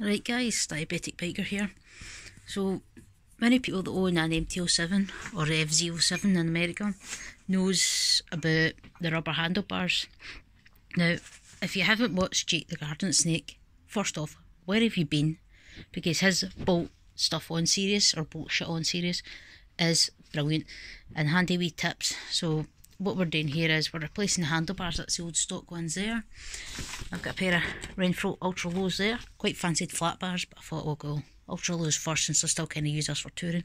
Right guys, Diabetic Biker here. So, many people that own an MT-07 or FZ-07 in America knows about the rubber handlebars. Now, if you haven't watched Jake the Garden Snake, first off, where have you been? Because his bolt stuff on series, or bolt shit on series, is brilliant and handy wee tips. So, what we're doing here is we're replacing the handlebars, that's the old stock ones there. I've got a pair of Renthal Ultra Lows there, quite fancied flat bars, but I thought oh, we'll go Ultra Lows first since I still kind of use this for touring.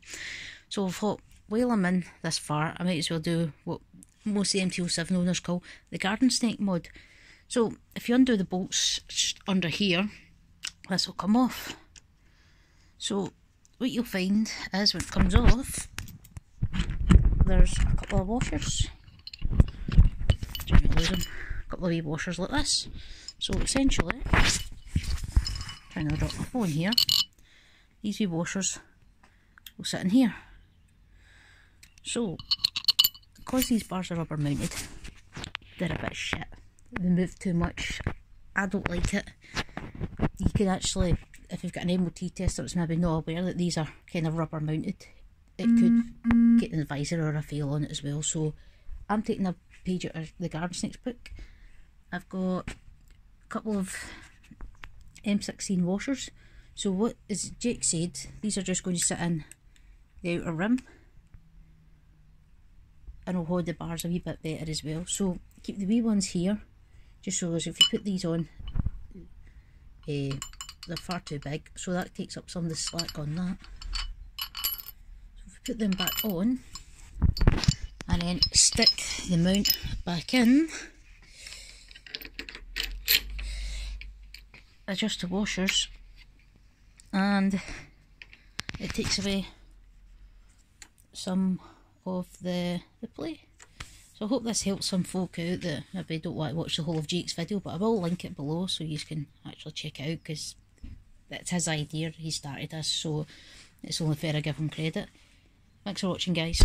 So I thought, while I'm in this far, I might as well do what most of the MT-07 owners call the garden snake mod. So if you undo the bolts under here, this will come off. So what you'll find is when it comes off, there's a couple of washers a couple of wee washers like this. So essentially, trying to drop my phone here, these wee washers will sit in here. So, because these bars are rubber mounted, they're a bit shit. They move too much. I don't like it. You can actually, if you've got an MOT tester that's maybe not aware that these are kind of rubber mounted, it could mm-hmm. get an advisor or a fail on it as well. So I'm taking a page out of the Garden Snakes book. I've got a couple of M16 washers. So what, as Jake said, these are just going to sit in the outer rim and I'll hold the bars a wee bit better as well. So keep the wee ones here, just so as if you put these on, uh, they're far too big, so that takes up some of the slack on that. So if we put them back on, and then stick the mount back in adjust the washers and it takes away some of the, the play. So I hope this helps some folk out that maybe don't want to watch the whole of Jake's video, but I will link it below so you can actually check it out because that's his idea, he started this, so it's only fair I give him credit. Thanks for watching guys.